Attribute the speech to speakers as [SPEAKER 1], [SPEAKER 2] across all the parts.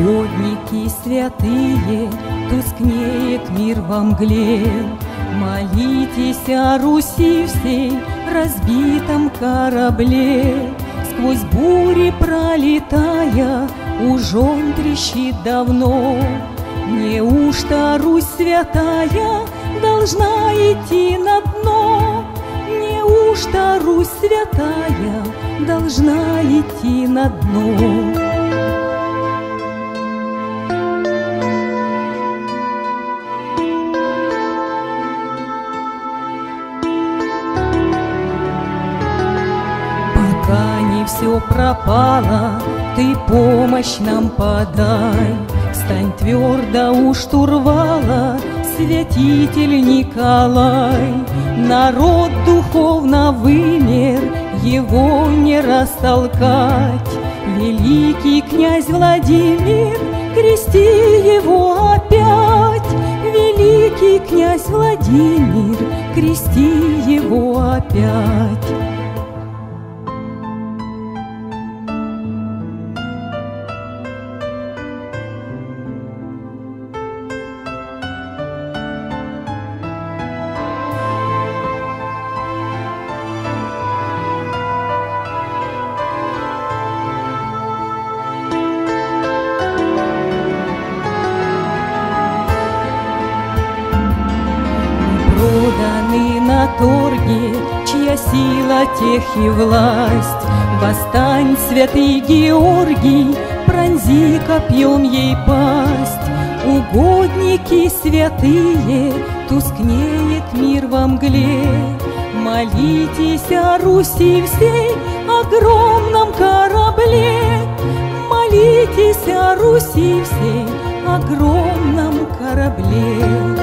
[SPEAKER 1] Угодники святые, тускнеет мир во мгле. Молитесь о Руси всей разбитом корабле. Сквозь бури пролетая, уж он трещит давно. Неужто Русь святая должна идти на дно? Неужто Русь святая должна идти на дно? Пока все пропало, ты помощь нам подай. Стань твердо у штурвала, святитель Николай. Народ духовно вымер, его не растолкать. Великий князь Владимир, крести его опять. Великий князь Владимир, крести его опять. Проданы на торге, чья сила тех и власть. Восстань, святый Георгий, пронзи копьем ей пасть. Угодники святые, тускнеет мир во мгле. Молитесь о Руси всей огромном корабле. Молитесь о Руси всей огромном корабле.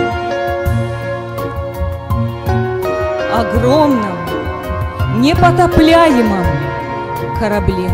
[SPEAKER 1] Огромном, непотопляемом корабле.